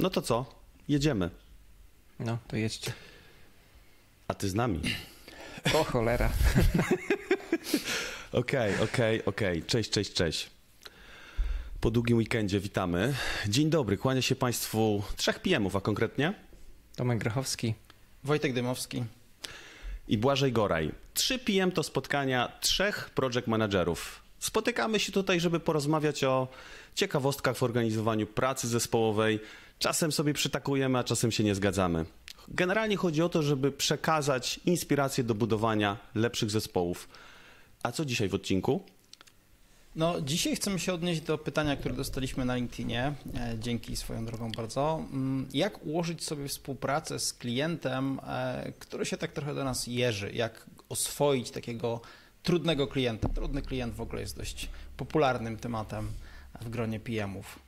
No to co? Jedziemy. No, to jedźcie. A ty z nami. O cholera. Okej, okej, okej. Cześć, cześć, cześć. Po długim weekendzie witamy. Dzień dobry, kłania się Państwu trzech PM-ów, a konkretnie Tomek Grochowski. Wojtek Dymowski. i Błażej Goraj. 3 PM to spotkania trzech project managerów. Spotykamy się tutaj, żeby porozmawiać o ciekawostkach w organizowaniu pracy zespołowej. Czasem sobie przytakujemy, a czasem się nie zgadzamy. Generalnie chodzi o to, żeby przekazać inspirację do budowania lepszych zespołów. A co dzisiaj w odcinku? No, dzisiaj chcemy się odnieść do pytania, które dostaliśmy na LinkedInie. E, Dzięki swoją drogą bardzo. Mm, Jak ułożyć sobie współpracę z klientem, e, który się tak trochę do nas jeży? Jak oswoić takiego trudnego klienta? Trudny klient w ogóle jest dość popularnym tematem w gronie PM-ów.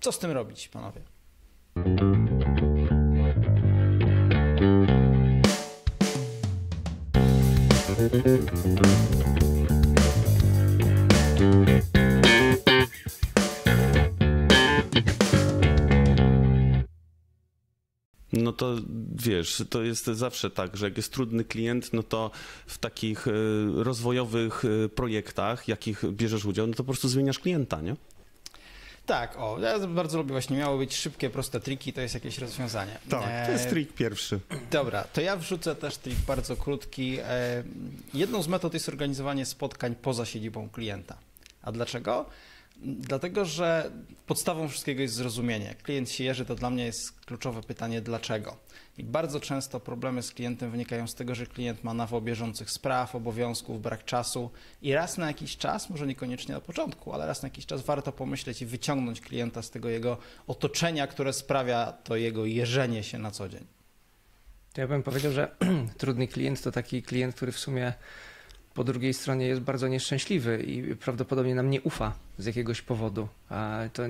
Co z tym robić, panowie? No to wiesz, to jest zawsze tak, że jak jest trudny klient, no to w takich e, rozwojowych e, projektach, jakich bierzesz udział, no to po prostu zmieniasz klienta, nie? Tak, o, ja bardzo lubię właśnie, miało być szybkie, proste triki, to jest jakieś rozwiązanie. Tak, to jest E, trik pierwszy. Dobra, to ja wrzucę też trik bardzo krótki. E, Jedną z metod jest organizowanie spotkań poza siedzibą klienta. A dlaczego? Dlatego, że podstawą wszystkiego jest zrozumienie. Klient się jeży, to dla mnie jest kluczowe pytanie dlaczego. I bardzo często problemy z klientem wynikają z tego, że klient ma nawał bieżących spraw, obowiązków, brak czasu i raz na jakiś czas, może niekoniecznie na początku, ale raz na jakiś czas warto pomyśleć i wyciągnąć klienta z tego jego otoczenia, które sprawia to jego jeżenie się na co dzień. Ja bym powiedział, że trudny klient to taki klient, który w sumie po drugiej stronie jest bardzo nieszczęśliwy i prawdopodobnie nam nie ufa z jakiegoś powodu. To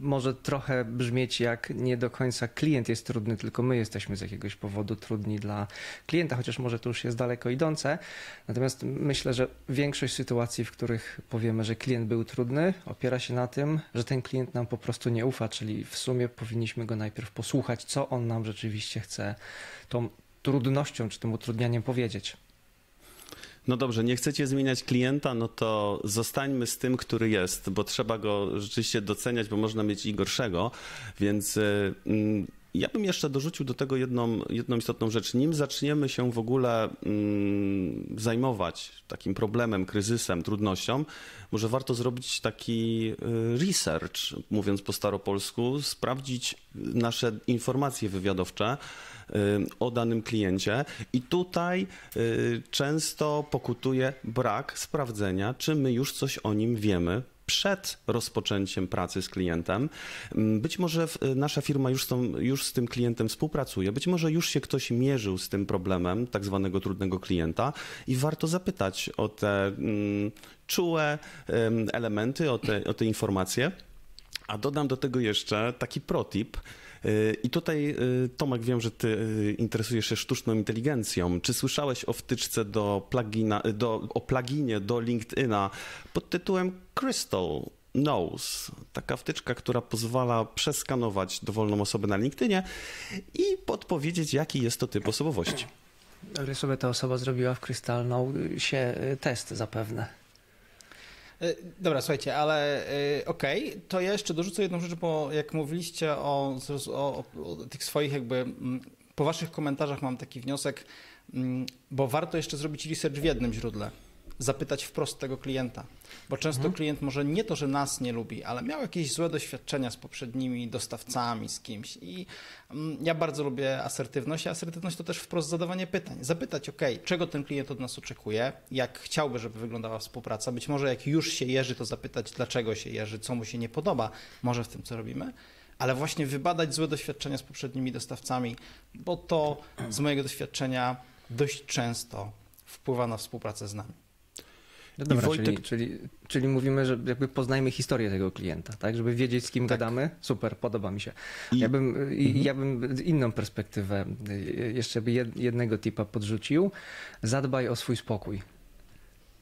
może trochę brzmieć jak nie do końca klient jest trudny, tylko my jesteśmy z jakiegoś powodu trudni dla klienta, chociaż może to już jest daleko idące. Natomiast myślę, że większość sytuacji, w których powiemy, że klient był trudny, opiera się na tym, że ten klient nam po prostu nie ufa, czyli w sumie powinniśmy go najpierw posłuchać, co on nam rzeczywiście chce tą trudnością czy tym utrudnianiem powiedzieć. No dobrze, nie chcecie zmieniać klienta, no to zostańmy z tym, który jest, bo trzeba go rzeczywiście doceniać, bo można mieć i gorszego, więc y, mm, ja bym jeszcze dorzucił do tego jedną, jedną istotną rzecz. Nim zaczniemy się w ogóle mm, zajmować takim problemem, kryzysem, trudnością, może warto zrobić taki y, research, mówiąc po staropolsku, sprawdzić nasze informacje wywiadowcze o danym kliencie i tutaj y, często pokutuje brak sprawdzenia, czy my już coś o nim wiemy przed rozpoczęciem pracy z klientem. Mm, Być może w- nasza firma już z, tą, już z tym klientem współpracuje, być może już się ktoś mierzył z tym problemem tak zwanego trudnego klienta i warto zapytać o te mm, czułe em, elementy, o te, o te informacje. A dodam do tego jeszcze taki protip. I tutaj, yy, Tomek, wiem, że ty yy, interesujesz się sztuczną inteligencją. Czy słyszałeś o wtyczce do plugina, do, o pluginie do LinkedIna pod tytułem Crystal Knows? Taka wtyczka, która pozwala przeskanować dowolną osobę na LinkedInie i podpowiedzieć, jaki jest to typ osobowości. Dobry sobie ta osoba zrobiła w Krystalną się y, test zapewne. E, Dobra, słuchajcie, ale e, okej, to ja jeszcze dorzucę jedną rzecz, bo jak mówiliście o, o, o, o tych swoich jakby, mm, po waszych komentarzach mam taki wniosek, mm, bo warto jeszcze zrobić research w jednym źródle. Zapytać wprost tego klienta, bo często klient może nie to, że nas nie lubi, ale miał jakieś złe doświadczenia z poprzednimi dostawcami, z kimś. I mm, ja bardzo lubię asertywność, a asertywność to też wprost zadawanie pytań. Zapytać, ok, czego ten klient od nas oczekuje, jak chciałby, żeby wyglądała współpraca. Być może jak już się jeży, to zapytać, dlaczego się jeży, co mu się nie podoba, może w tym, co robimy. Ale właśnie wybadać złe doświadczenia z poprzednimi dostawcami, bo to z mojego doświadczenia dość często wpływa na współpracę z nami. No dobra, Wojtek- czyli, czyli, czyli mówimy, że jakby poznajmy historię tego klienta, tak? Żeby wiedzieć, z kim Tak. gadamy. Super, podoba mi się. I- Ja, bym, i ja bym inną perspektywę, y, jeszcze by jed- jednego tipa podrzucił. Zadbaj o swój spokój.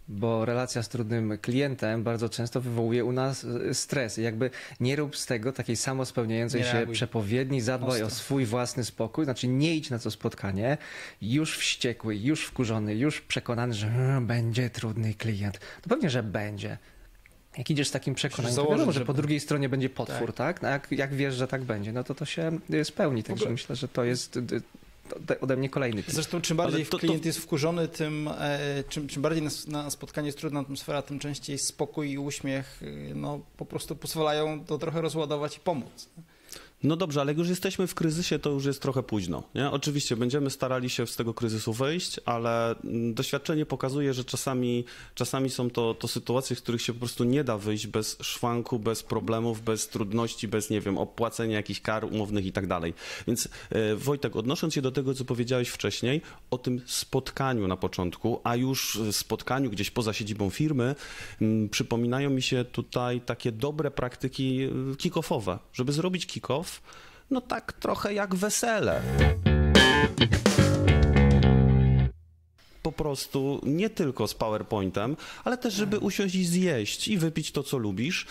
Bo relacja z trudnym klientem bardzo często wywołuje u nas e, stres. Jakby nie rób z tego takiej samospełniającej Nie się reaguj. przepowiedni, zadbaj Ostro. o swój własny spokój, znaczy nie idź na to spotkanie już wściekły, już wkurzony, już przekonany, że "Mm, będzie trudny klient. No pewnie, że będzie. Jak idziesz z takim przekonaniem, to założyć, wiadomo, że po drugiej stronie będzie potwór, tak? No jak, jak wiesz, że tak będzie, no to to się y, spełni. Także myślę, że to jest y, to- to ode mnie kolejny tip. Zresztą czym bardziej to- to- klient jest wkurzony, tym e, czym, czym bardziej na, na spotkanie jest trudna atmosfera, tym częściej spokój i uśmiech e, no, po prostu pozwalają to trochę rozładować i pomóc. No dobrze, ale jak już jesteśmy w kryzysie, to już jest trochę późno. Nie? Oczywiście będziemy starali się z tego kryzysu wyjść, ale mm, doświadczenie pokazuje, że czasami, czasami są to, to sytuacje, z których się po prostu nie da wyjść bez szwanku, bez problemów, bez trudności, bez, nie wiem, opłacenia jakichś kar umownych i tak dalej. Więc e, Wojtek, odnosząc się do tego, co powiedziałeś wcześniej, o tym spotkaniu na początku, a już spotkaniu gdzieś poza siedzibą firmy, mm, przypominają mi się tutaj takie dobre praktyki y, kick-offowe, żeby zrobić kick-off, no tak trochę jak wesele. Po prostu nie tylko z PowerPointem, ale też, żeby usiąść i zjeść i wypić to, co lubisz.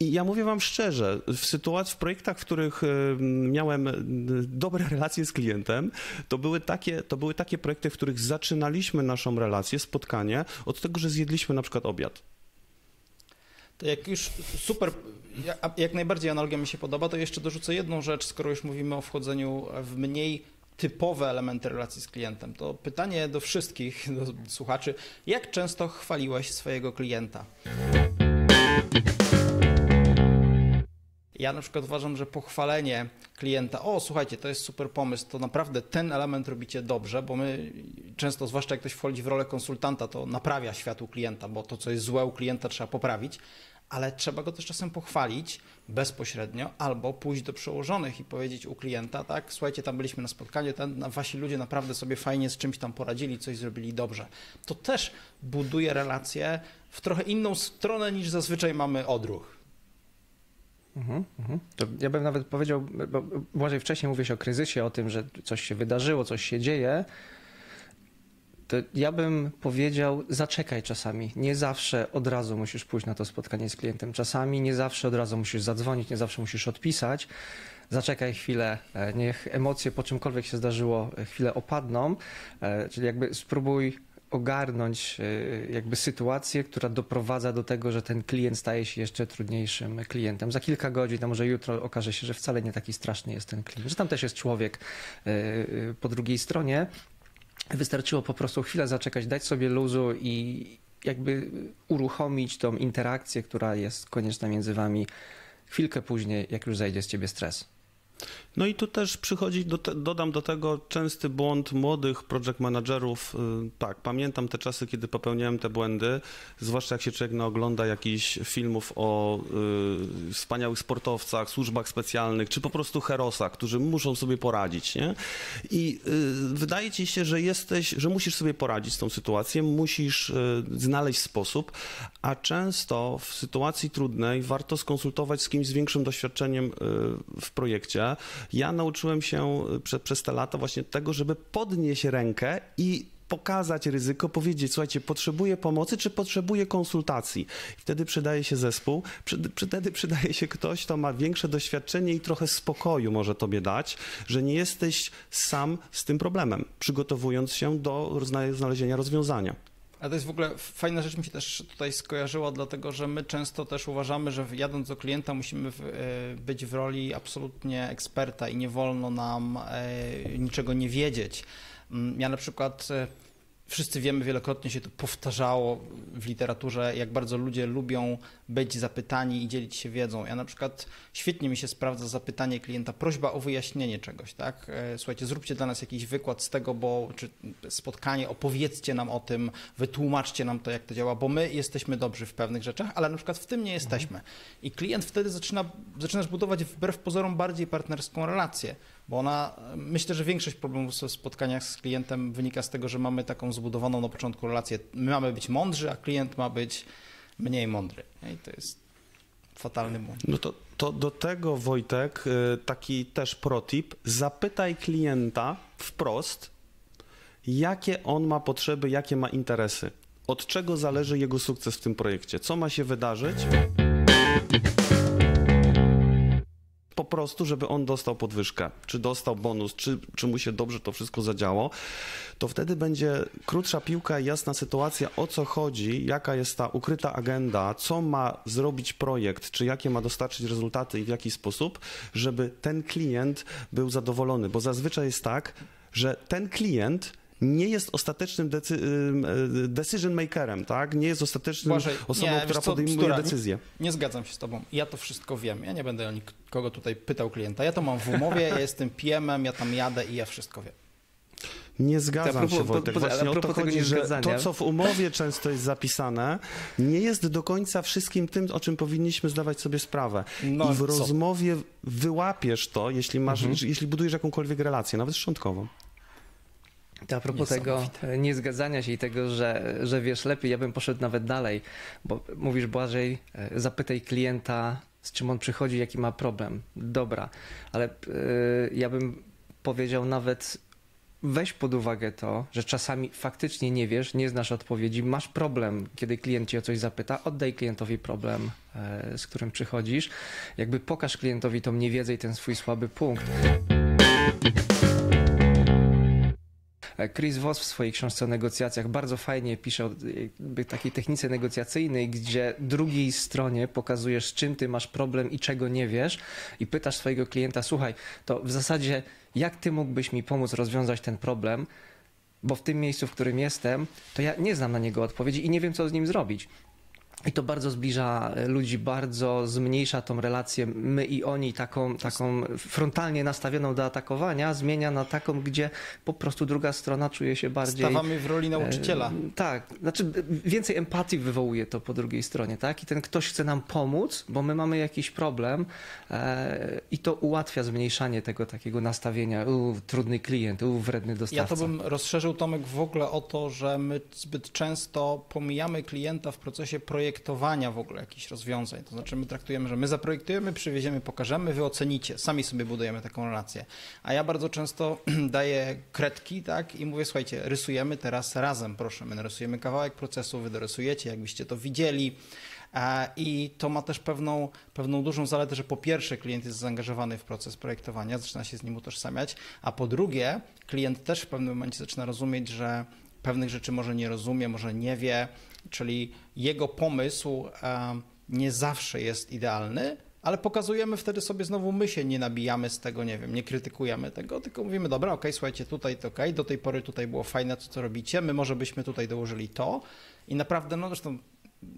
I ja mówię Wam szczerze, w sytuacji, w projektach, w których y, miałem y, dobre relacje z klientem, to były, takie, to były takie projekty, w których zaczynaliśmy naszą relację, spotkanie od tego, że zjedliśmy na przykład obiad. To jak już super, jak najbardziej analogia mi się podoba, to jeszcze dorzucę jedną rzecz, skoro już mówimy o wchodzeniu w mniej typowe elementy relacji z klientem. To pytanie do wszystkich, do słuchaczy, jak często chwaliłeś swojego klienta? Ja na przykład uważam, że pochwalenie klienta, o słuchajcie, to jest super pomysł, to naprawdę ten element robicie dobrze, bo my często, zwłaszcza jak ktoś wchodzi w rolę konsultanta, to naprawia światu klienta, bo to, co jest złe u klienta, trzeba poprawić, ale trzeba go też czasem pochwalić bezpośrednio albo pójść do przełożonych i powiedzieć u klienta, tak, słuchajcie, tam byliśmy na spotkaniu, ten, wasi ludzie naprawdę sobie fajnie z czymś tam poradzili, coś zrobili dobrze. To też buduje relacje w trochę inną stronę niż zazwyczaj mamy odruch. Mhm, mhm. To ja bym nawet powiedział, bo Błażej wcześniej mówiłeś o kryzysie, o tym, że coś się wydarzyło, coś się dzieje. To ja bym powiedział, zaczekaj czasami. Nie zawsze od razu musisz pójść na to spotkanie z klientem. Czasami nie zawsze od razu musisz zadzwonić, nie zawsze musisz odpisać. Zaczekaj chwilę, e, niech emocje po czymkolwiek się zdarzyło, e, chwilę opadną. E, Czyli jakby spróbuj ogarnąć e, jakby sytuację, która doprowadza do tego, że ten klient staje się jeszcze trudniejszym klientem. Za kilka godzin, a może jutro okaże się, że wcale nie taki straszny jest ten klient, że tam też jest człowiek e, e, po drugiej stronie. Wystarczyło po prostu chwilę zaczekać, dać sobie luzu i jakby uruchomić tą interakcję, która jest konieczna między wami chwilkę później, jak już zejdzie z ciebie stres. No i tu też przychodzi, do te, dodam do tego częsty błąd młodych project managerów. Y, Tak, pamiętam te czasy, kiedy popełniałem te błędy, zwłaszcza jak się człowiek naogląda jakichś filmów o y, wspaniałych sportowcach, służbach specjalnych, czy po prostu herosach, którzy muszą sobie poradzić, nie? I y, wydaje ci się, że jesteś, że musisz sobie poradzić z tą sytuacją, musisz y, znaleźć sposób, a często w sytuacji trudnej warto skonsultować z kimś z większym doświadczeniem y, w projekcie. Ja nauczyłem się y, prze, przez te lata właśnie tego, żeby podnieść rękę i pokazać ryzyko, powiedzieć, słuchajcie, potrzebuję pomocy, czy potrzebuję konsultacji. Wtedy przydaje się zespół, wtedy przydaje się ktoś, kto ma większe doświadczenie i trochę spokoju może tobie dać, że nie jesteś sam z tym problemem, przygotowując się do znalezienia rozwiązania. A to jest w ogóle fajna rzecz mi się też tutaj skojarzyła, dlatego że my często też uważamy, że jadąc do klienta musimy w, e, być w roli absolutnie eksperta i nie wolno nam e, niczego nie wiedzieć. Mm, Ja na przykład e, wszyscy wiemy, wielokrotnie się to powtarzało w literaturze, jak bardzo ludzie lubią być zapytani i dzielić się wiedzą. Ja na przykład świetnie mi się sprawdza zapytanie klienta, prośba o wyjaśnienie czegoś, tak? E, Słuchajcie, zróbcie dla nas jakiś wykład z tego, bo czy spotkanie, opowiedzcie nam o tym, wytłumaczcie nam to, jak to działa, bo my jesteśmy dobrzy w pewnych rzeczach, ale na przykład w tym nie jesteśmy. I klient wtedy zaczyna, zaczynasz budować wbrew pozorom bardziej partnerską relację, bo ona, myślę, że większość problemów w spotkaniach z klientem wynika z tego, że mamy taką zbudowaną na początku relację. My mamy być mądrzy, a klient ma być mniej mądry. I to jest fatalny błąd. No to, to do tego, Wojtek, y, taki też protip, zapytaj klienta wprost, jakie on ma potrzeby, jakie ma interesy. od czego zależy jego sukces w tym projekcie, co ma się wydarzyć po prostu, żeby on dostał podwyżkę, czy dostał bonus, czy, czy mu się dobrze to wszystko zadziało, to wtedy będzie krótsza piłka i jasna sytuacja, o co chodzi, jaka jest ta ukryta agenda, co ma zrobić projekt, czy jakie ma dostarczyć rezultaty i w jaki sposób, żeby ten klient był zadowolony, bo zazwyczaj jest tak, że ten klient nie jest ostatecznym decy y, decision makerem, tak? Nie jest ostatecznym Błażej, osobą, nie, która co, podejmuje Stura, decyzję. Nie, nie, zgadzam się z tobą. Ja to wszystko wiem. Ja nie będę o nikogo tutaj pytał klienta. Ja to mam w umowie, ja jestem PM-em, ja tam jadę i ja wszystko wiem. Nie zgadzam propos, się, Wojtek. Właśnie o to chodzi, że to, co w umowie często jest zapisane, nie jest do końca wszystkim tym, o czym powinniśmy zdawać sobie sprawę. No, I w co? rozmowie wyłapiesz to, jeśli, masz, mhm. jeśli budujesz jakąkolwiek relację, nawet szczątkową. A propos tego e, niezgadzania się i tego, że, że wiesz lepiej, ja bym poszedł nawet dalej, bo mówisz Błażej, e, zapytaj klienta, z czym on przychodzi, jaki ma problem. Dobra, ale yy, ja bym powiedział nawet weź pod uwagę to, że czasami faktycznie nie wiesz, nie znasz odpowiedzi, masz problem, kiedy klient cię o coś zapyta, oddaj klientowi problem, z którym przychodzisz. Jakby pokaż klientowi tą niewiedzę i ten swój słaby punkt. E, Chris Voss w swojej książce o negocjacjach bardzo fajnie pisze o takiej technice negocjacyjnej, gdzie drugiej stronie pokazujesz, czym ty masz problem i czego nie wiesz i pytasz swojego klienta, słuchaj, to w zasadzie jak ty mógłbyś mi pomóc rozwiązać ten problem, bo w tym miejscu, w którym jestem, to ja nie znam na niego odpowiedzi i nie wiem, co z nim zrobić. I to bardzo zbliża ludzi, bardzo zmniejsza tą relację my i oni, taką, taką frontalnie nastawioną do atakowania, zmienia na taką, gdzie po prostu druga strona czuje się bardziej. Stawamy w roli nauczyciela. E, tak, znaczy więcej empatii wywołuje to po drugiej stronie, tak? I ten ktoś chce nam pomóc, bo my mamy jakiś problem e, i to ułatwia zmniejszanie tego takiego nastawienia. U, trudny klient, u, wredny dostawca. Ja to bym rozszerzył Tomek w ogóle o to, że my zbyt często pomijamy klienta w procesie projektu projektowania w ogóle jakichś rozwiązań. To znaczy my traktujemy, że my zaprojektujemy, przywieziemy, pokażemy, wy ocenicie. Sami sobie budujemy taką relację. A ja bardzo często daję kredki tak, i mówię, słuchajcie, rysujemy teraz razem, proszę. My narysujemy kawałek procesu, wy dorysujecie, jakbyście to widzieli. I to ma też pewną, pewną dużą zaletę, że po pierwsze klient jest zaangażowany w proces projektowania, zaczyna się z nim utożsamiać, a po drugie klient też w pewnym momencie zaczyna rozumieć, że pewnych rzeczy może nie rozumie, może nie wie, czyli jego pomysł nie zawsze jest idealny, ale pokazujemy wtedy sobie znowu, my się nie nabijamy z tego, nie wiem, nie krytykujemy tego, tylko mówimy, dobra, ok, słuchajcie, tutaj to ok, do tej pory tutaj było fajne to, co robicie, my może byśmy tutaj dołożyli to i naprawdę, no zresztą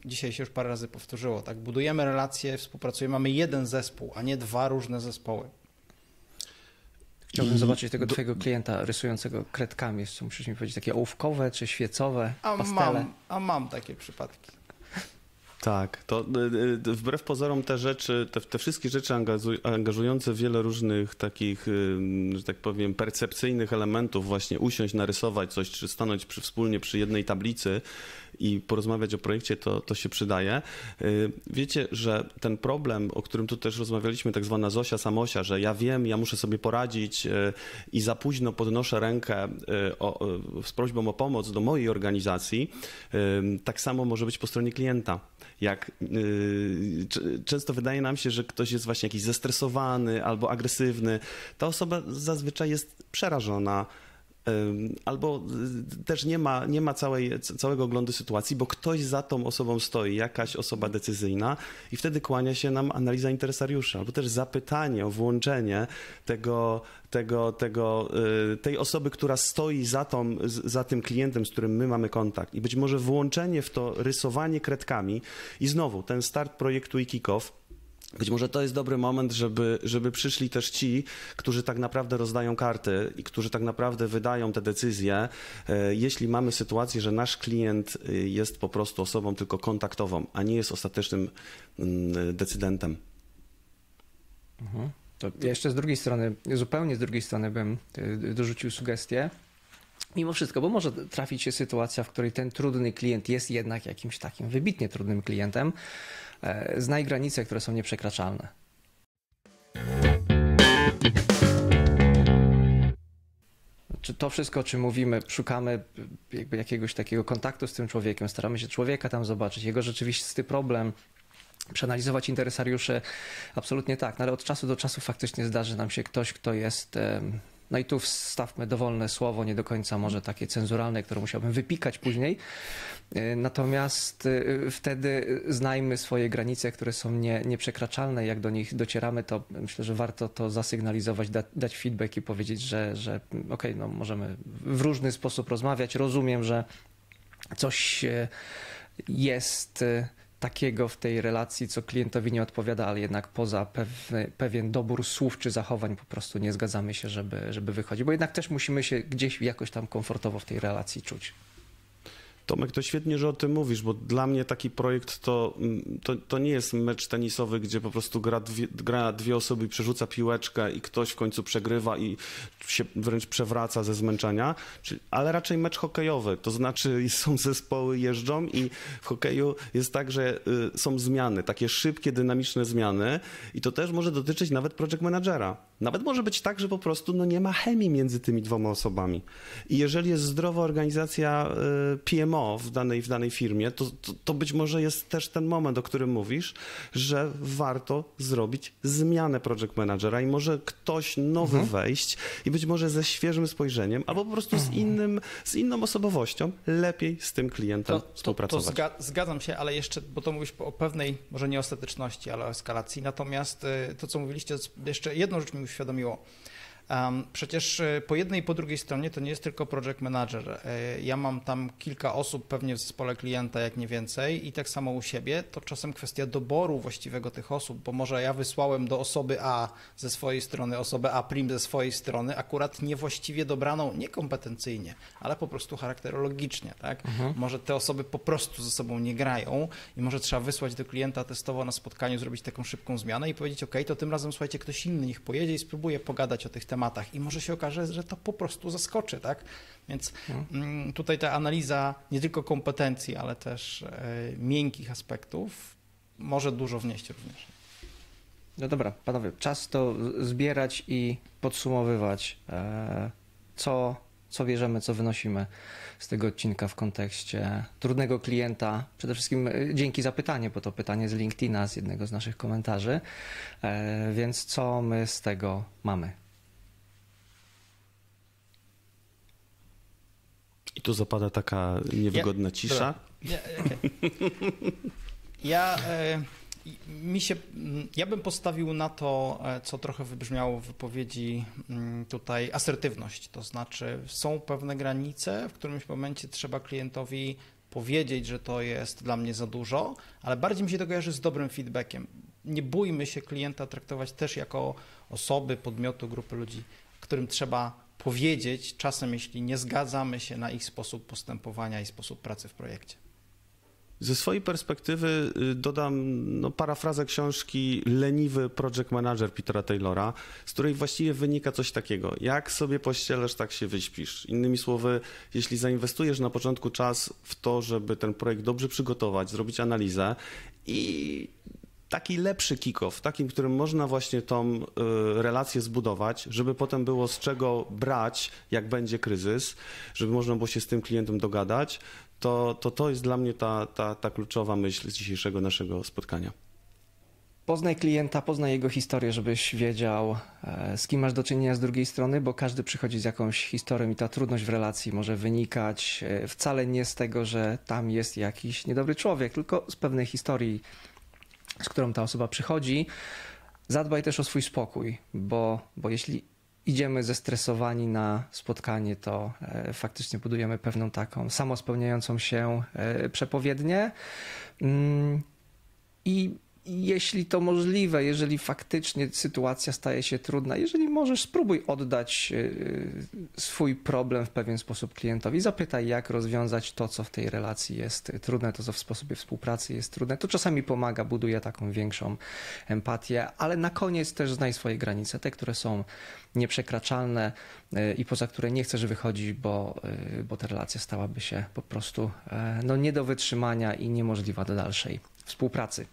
dzisiaj się już parę razy powtórzyło, tak, budujemy relacje, współpracujemy, mamy jeden zespół, a nie dwa różne zespoły. Chciałbym zobaczyć tego do... twojego klienta rysującego kredkami. Co musisz mi powiedzieć, takie ołówkowe czy świecowe, a pastele? Mam, a mam takie przypadki. Tak, to y, y, wbrew pozorom te rzeczy, te, te wszystkie rzeczy angażujące wiele różnych takich, że tak powiem, percepcyjnych elementów, właśnie usiąść, narysować coś, czy stanąć przy, wspólnie przy jednej tablicy, i porozmawiać o projekcie, to, to się przydaje. Y, wiecie, że ten problem, o którym tu też rozmawialiśmy, tak zwana Zosia Samosia, że ja wiem, ja muszę sobie poradzić i za późno podnoszę rękę o, z prośbą o pomoc do mojej organizacji, tak samo może być po stronie klienta. Jak często wydaje nam się, że ktoś jest właśnie jakiś zestresowany albo agresywny, ta osoba zazwyczaj jest przerażona albo y, też nie ma, nie ma całej, całego oglądu sytuacji, bo ktoś za tą osobą stoi, jakaś osoba decyzyjna i wtedy kłania się nam analiza interesariusza, albo też zapytanie o włączenie tego, tego, tego, y, tej osoby, która stoi za, tą, za tym klientem, z którym my mamy kontakt. I być może włączenie w to rysowanie kredkami i znowu ten start projektu i kick-off być może to jest dobry moment, żeby, żeby przyszli też ci, którzy tak naprawdę rozdają karty i którzy tak naprawdę wydają te decyzje, e, jeśli mamy sytuację, że nasz klient e, jest po prostu osobą tylko kontaktową, a nie jest ostatecznym mm, decydentem. Mhm. To jeszcze z drugiej strony, zupełnie z drugiej strony bym e, dorzucił sugestię, mimo wszystko, bo może trafić się sytuacja, w której ten trudny klient jest jednak jakimś takim wybitnie trudnym klientem, znaj granice, które są nieprzekraczalne. czy to wszystko, o czym mówimy, szukamy jakby jakiegoś takiego kontaktu z tym człowiekiem, staramy się człowieka tam zobaczyć, jego rzeczywisty problem, przeanalizować interesariuszy, absolutnie tak, no ale od czasu do czasu faktycznie zdarzy nam się ktoś, kto jest no i tu wstawmy dowolne słowo, nie do końca może takie cenzuralne, które musiałbym wypikać później. E, natomiast e, wtedy znajmy swoje granice, które są nie, nieprzekraczalne. Jak do nich docieramy, to myślę, że warto to zasygnalizować, da, dać feedback i powiedzieć, że, że okej, okay, no możemy w różny sposób rozmawiać. Rozumiem, że coś e, jest takiego w tej relacji, co klientowi nie odpowiada, ale jednak poza pewien dobór słów czy zachowań po prostu nie zgadzamy się, żeby, żeby wychodzić, bo jednak też musimy się gdzieś jakoś tam komfortowo w tej relacji czuć. Tomek, to świetnie, że o tym mówisz, bo dla mnie taki projekt to, mm, to, to nie jest mecz tenisowy, gdzie po prostu gra dwie, gra dwie osoby i przerzuca piłeczkę i ktoś w końcu przegrywa i się wręcz przewraca ze zmęczenia, ale raczej mecz hokejowy, to znaczy są zespoły, jeżdżą i w hokeju jest tak, że y, są zmiany, takie szybkie, dynamiczne zmiany i to też może dotyczyć nawet project managera. Nawet może być tak, że po prostu no, nie ma chemii między tymi dwoma osobami. I jeżeli jest zdrowa organizacja y, PMO w danej, w danej firmie, to, to, to, być może jest też ten moment, o którym mówisz, że warto zrobić zmianę project managera i może ktoś nowy mhm. wejść i być może ze świeżym spojrzeniem, albo po prostu z, innym, z inną osobowością lepiej z tym klientem to, współpracować. To, zga zgadzam się, ale jeszcze, bo to mówisz o pewnej, może nie ostateczności, ale o eskalacji. Natomiast y, to, co mówiliście, jeszcze jedną rzecz mi uświadomiło. Przecież e, po jednej i po drugiej stronie to nie jest tylko project manager. E, ja mam tam kilka osób pewnie w zespole klienta, jak nie więcej, i tak samo u siebie. To czasem kwestia doboru właściwego tych osób, bo może ja wysłałem do osoby A ze swojej strony, osobę A prim ze swojej strony, akurat niewłaściwie dobraną, niekompetencyjnie, ale po prostu charakterologicznie. Tak? Mhm. Może te osoby po prostu ze sobą nie grają i może trzeba wysłać do klienta testowo na spotkaniu, zrobić taką szybką zmianę i powiedzieć, OK, to tym razem słuchajcie, ktoś inny niech pojedzie i spróbuje pogadać o tych tematach tematach i może się okaże, że to po prostu zaskoczy, tak? Więc hmm. tutaj ta analiza nie tylko kompetencji, ale też e, miękkich aspektów może dużo wnieść również. No dobra, panowie, czas to zbierać i podsumowywać, e, co, co bierzemy, co wynosimy z tego odcinka w kontekście trudnego klienta. Przede wszystkim e, dzięki za pytanie, bo to pytanie z LinkedIna, z jednego z naszych komentarzy. Więc co my z tego mamy? I tu zapada taka niewygodna ja, cisza. Ja, okay. ja, e, mi się, ja bym postawił na to, e, co trochę wybrzmiało w wypowiedzi mm, tutaj, asertywność. To znaczy, są pewne granice, w którymś momencie trzeba klientowi powiedzieć, że to jest dla mnie za dużo, ale bardziej mi się to kojarzy z dobrym feedbackiem. Nie bójmy się klienta traktować też jako osoby, podmiotu, grupy ludzi, którym trzeba powiedzieć, czasem jeśli nie zgadzamy się na ich sposób postępowania i sposób pracy w projekcie. Ze swojej perspektywy y, dodam no, parafrazę książki Leniwy Project Manager Petera Taylora, z której właściwie wynika coś takiego. Jak sobie pościelesz, tak się wyśpisz. Innymi słowy, jeśli zainwestujesz na początku czas w to, żeby ten projekt dobrze przygotować, zrobić analizę i taki lepszy kick-off, takim, którym można właśnie tą y, relację zbudować, żeby potem było z czego brać, jak będzie kryzys, żeby można było się z tym klientem dogadać, to to, to jest dla mnie ta, ta, ta kluczowa myśl z dzisiejszego naszego spotkania. Poznaj klienta, poznaj jego historię, żebyś wiedział, e, z kim masz do czynienia z drugiej strony, bo każdy przychodzi z jakąś historią i ta trudność w relacji może wynikać e, wcale nie z tego, że tam jest jakiś niedobry człowiek, tylko z pewnej historii z którą ta osoba przychodzi, zadbaj też o swój spokój, bo, bo jeśli idziemy zestresowani na spotkanie, to e, faktycznie budujemy pewną taką samospełniającą się e, przepowiednię. Mm, I jeśli to możliwe, jeżeli faktycznie sytuacja staje się trudna, jeżeli możesz, spróbuj oddać e, swój problem w pewien sposób klientowi. Zapytaj, jak rozwiązać to, co w tej relacji jest trudne, to, co w sposobie współpracy jest trudne. To czasami pomaga, buduje taką większą empatię, ale na koniec też znaj swoje granice, te, które są nieprzekraczalne e, i poza które nie chcesz wychodzić, bo, e, bo ta relacja stałaby się po prostu no, nie do wytrzymania i niemożliwa do dalszej współpracy.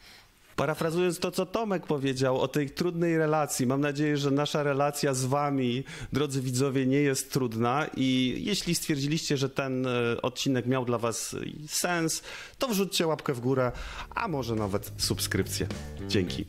Parafrazując to, co Tomek powiedział o tej trudnej relacji, mam nadzieję, że nasza relacja z wami, drodzy widzowie, nie jest trudna i jeśli stwierdziliście, że ten e, odcinek miał dla was sens, to wrzućcie łapkę w górę, a może nawet subskrypcję. Dzięki.